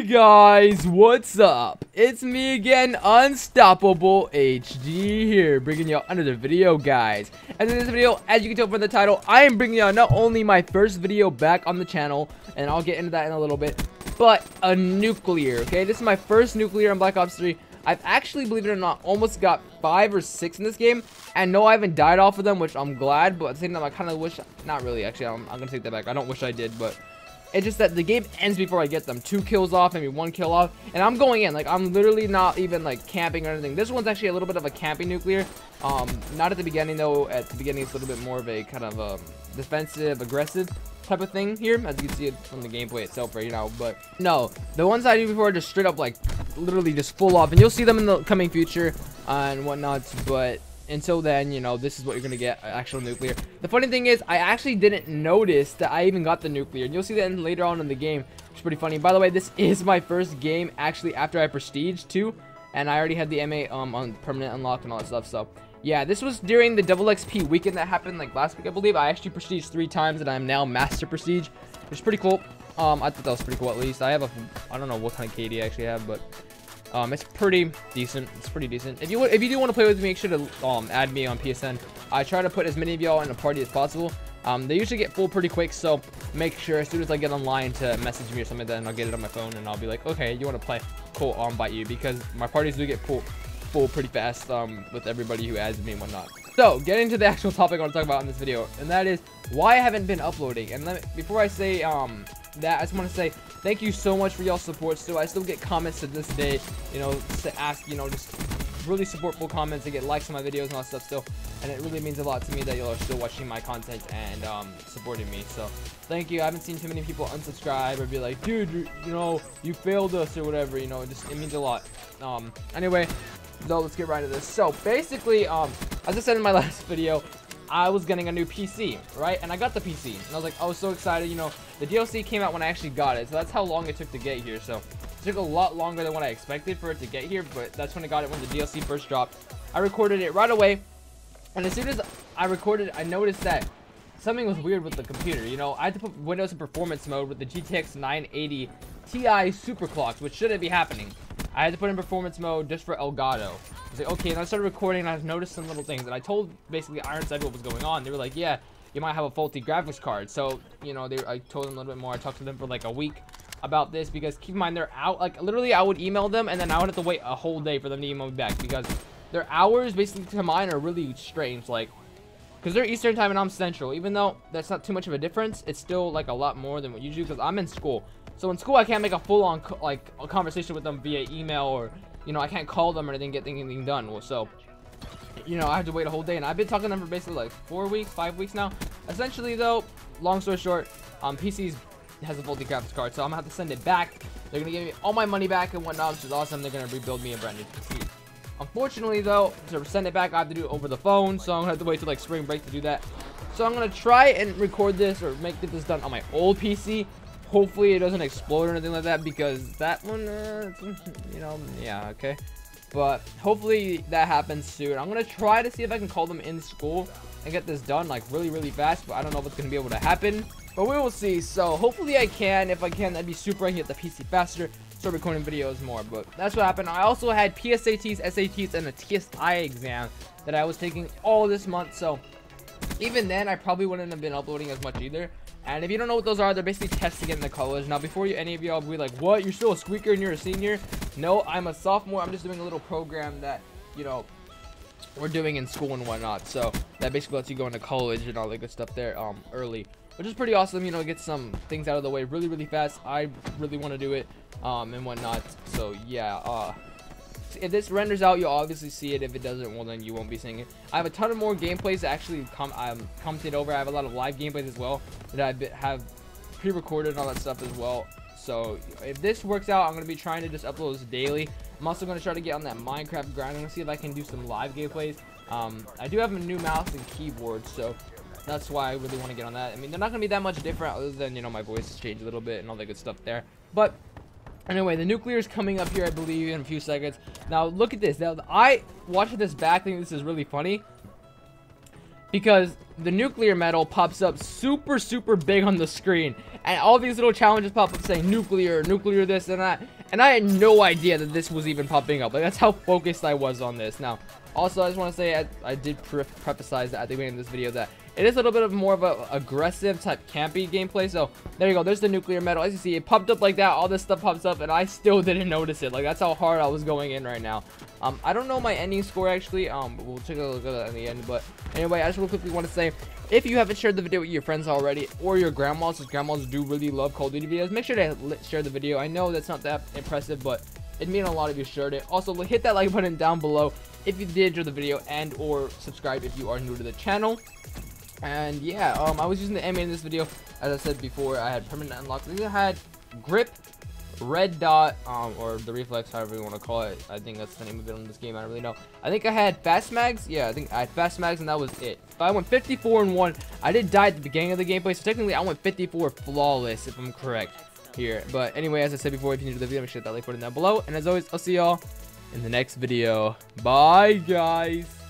guys, what's up? It's me again, Unstoppable HD here, bringing you another video, guys. And in this video, as you can tell from the title, I am bringing you not only my first video back on the channel, and I'll get into that in a little bit, but a nuclear, okay? This is my first nuclear on Black Ops 3. I've actually, believe it or not, almost got five or six in this game. And no, I haven't died off of them, which I'm glad. But at the same time, I kind of wish... Not really, actually. I'm, I'm to take that back. I don't wish I did, but... It's just that the game ends before I get them. Two kills off, maybe one kill off. And I'm going in. Like, I'm literally not even, like, camping or anything. This one's actually a little bit of a camping nuclear. Um, not at the beginning, though. At the beginning, it's a little bit more of a kind of um, defensive, aggressive type of thing here, as you can see it from the gameplay itself right now. But no, the ones I do before are just straight up like literally just full off, and you'll see them in the coming future and whatnot. But until then, you know, this is what you're gonna get, actual nuclear. The funny thing is, I actually didn't notice that I even got the nuclear, and you'll see that in, later on in the game, which is pretty funny. By the way, this is my first game actually after I prestige too, and I already had the M8 um on permanent unlock and all that stuff. So yeah, this was during the double XP weekend that happened like last week, I believe. I actually prestige three times, and I'm now master prestige, which is pretty cool. Um, I thought that was pretty cool at least. I have a, I don't know what kind of KD I actually have, but um, it's pretty decent. It's pretty decent. If you if you do want to play with me, make sure to um add me on PSN. I try to put as many of y'all in a party as possible. Um, they usually get full pretty quick, so make sure as soon as I get online to message me or something then I'll get it on my phone, and I'll be like, okay, you want to play? Cool, I'll invite you because my parties do get full full pretty fast um, with everybody who adds me and whatnot. So, getting to the actual topic I want to talk about in this video, and that is why I haven't been uploading. And me, before I say um, that, I just want to say thank you so much for y'all support. Still, I still get comments to this day, you know, to ask, you know, just really supportful comments to get likes on my videos and all that stuff still and it really means a lot to me that y'all are still watching my content and um, supporting me so thank you i haven't seen too many people unsubscribe or be like dude you, you know you failed us or whatever you know it just it means a lot um anyway so let's get right into this. So basically, um, as I said in my last video, I was getting a new PC, right? And I got the PC. And I was like, I was so excited, you know, the DLC came out when I actually got it. So that's how long it took to get here. So it took a lot longer than what I expected for it to get here, but that's when I got it when the DLC first dropped. I recorded it right away. And as soon as I recorded, I noticed that something was weird with the computer. You know, I had to put Windows in performance mode with the GTX 980 Ti superclocked, which shouldn't be happening. I had to put in performance mode just for Elgato. I was like, okay, and I started recording and I noticed some little things. And I told basically Ironside what was going on. They were like, yeah, you might have a faulty graphics card. So, you know, they, I told them a little bit more. I talked to them for like a week about this because keep in mind they're out. Like, literally, I would email them and then I would have to wait a whole day for them to email me back because their hours basically to mine are really strange. Like, because they're Eastern time and I'm Central. Even though that's not too much of a difference, it's still like a lot more than what you do because I'm in school. So in school, I can't make a full-on like a conversation with them via email or, you know, I can't call them or anything, get anything done. So, you know, I have to wait a whole day, and I've been talking to them for basically like four weeks, five weeks now. Essentially, though, long story short, um, PC's has a faulty graphics card, so I'm gonna have to send it back. They're gonna give me all my money back and whatnot, which is awesome. They're gonna rebuild me a brand new PC. Unfortunately, though, to send it back, I have to do it over the phone, so I'm gonna have to wait till like spring break to do that. So I'm gonna try and record this or make this done on my old PC Hopefully it doesn't explode or anything like that because that one, uh, you know, yeah, okay. But hopefully that happens soon. I'm going to try to see if I can call them in school and get this done like really, really fast. But I don't know if it's going to be able to happen. But we will see. So hopefully I can. If I can, that'd be super. I can get the PC faster. Start recording videos more. But that's what happened. I also had PSATs, SATs, and a TSI exam that I was taking all this month. So even then, I probably wouldn't have been uploading as much either. And if you don't know what those are, they're basically tests to get into college. Now, before you, any of y'all be like, what? You're still a squeaker and you're a senior? No, I'm a sophomore. I'm just doing a little program that, you know, we're doing in school and whatnot. So that basically lets you go into college and all that good stuff there um, early. Which is pretty awesome, you know, get some things out of the way really, really fast. I really want to do it um, and whatnot. So, yeah, uh, if this renders out, you'll obviously see it. If it doesn't, well, then you won't be seeing it. I have a ton of more gameplays to actually come um, commented over. I have a lot of live gameplays as well that I have pre-recorded and all that stuff as well. So if this works out, I'm going to be trying to just upload this daily. I'm also going to try to get on that Minecraft grind. To see if I can do some live gameplays. Um, I do have a new mouse and keyboard, so that's why I really want to get on that. I mean, they're not going to be that much different other than, you know, my voice has changed a little bit and all that good stuff there. But Anyway, the nuclear is coming up here, I believe, in a few seconds. Now, look at this. Now, I watched this back, think this is really funny. Because the nuclear medal pops up super, super big on the screen. And all these little challenges pop up saying nuclear, nuclear this and that. And I had no idea that this was even popping up. Like, that's how focused I was on this. Now, also, I just want to say I, I did pre prefacize that at the beginning of this video that it is a little bit of more of a aggressive type campy gameplay. So there you go. There's the nuclear medal. As you see, it popped up like that. All this stuff pops up, and I still didn't notice it. Like that's how hard I was going in right now. Um, I don't know my ending score actually. Um, we'll take a look at that in the end. But anyway, I just real quickly want to say, if you haven't shared the video with your friends already, or your grandmas, because grandmas do really love Call of Duty videos, make sure to share the video. I know that's not that impressive, but it means a lot if you shared it. Also, hit that like button down below if you did enjoy the video and or subscribe if you are new to the channel. And yeah, um, I was using the M in this video. As I said before, I had permanent unlock. I had grip, red dot, um, or the reflex, however you want to call it. I think that's the name of it in this game. I don't really know. I think I had fast mags. Yeah, I think I had fast mags, and that was it. But I went 54 and one. I did die at the beginning of the gameplay, so technically I went 54 flawless, if I'm correct here. But anyway, as I said before, if you're new to the video, make sure that like button down below. And as always, I'll see y'all in the next video. Bye, guys.